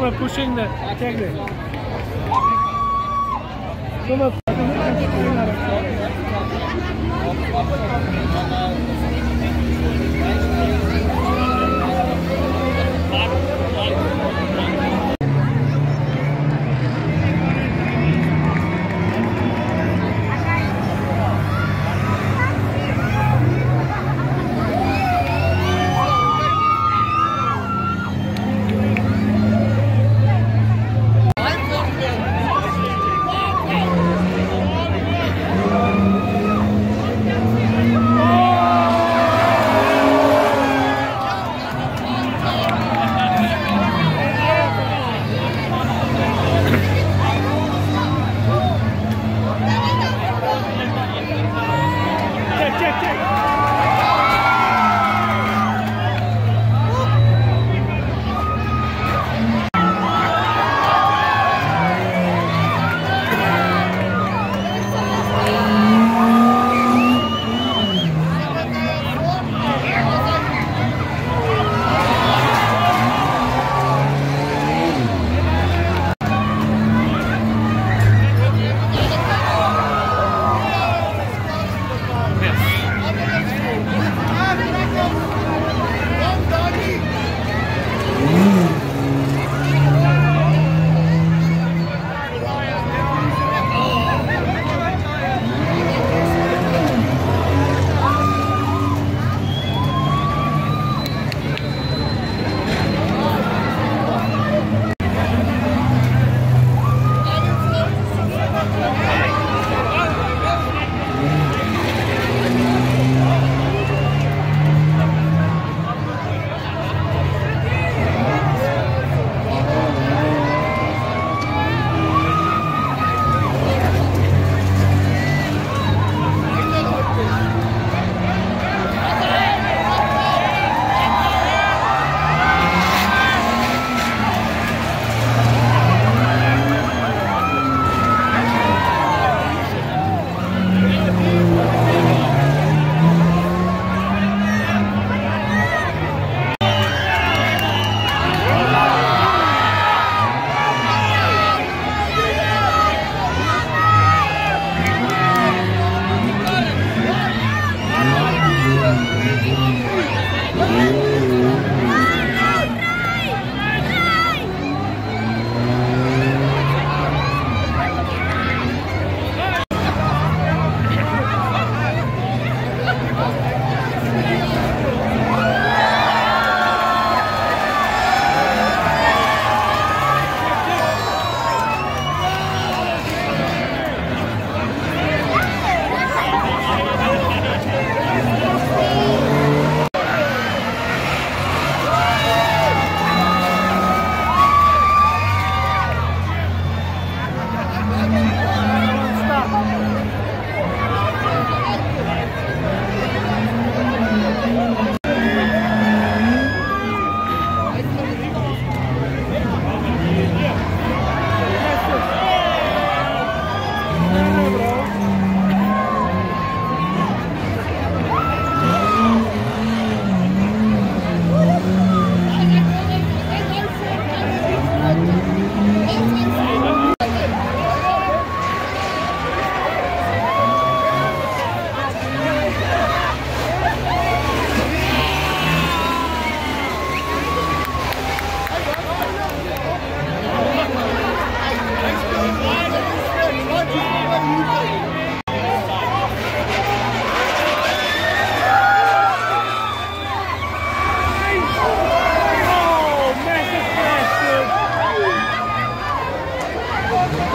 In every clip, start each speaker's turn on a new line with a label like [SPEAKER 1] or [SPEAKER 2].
[SPEAKER 1] We're pushing the technique.
[SPEAKER 2] Amen.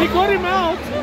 [SPEAKER 2] He got him out.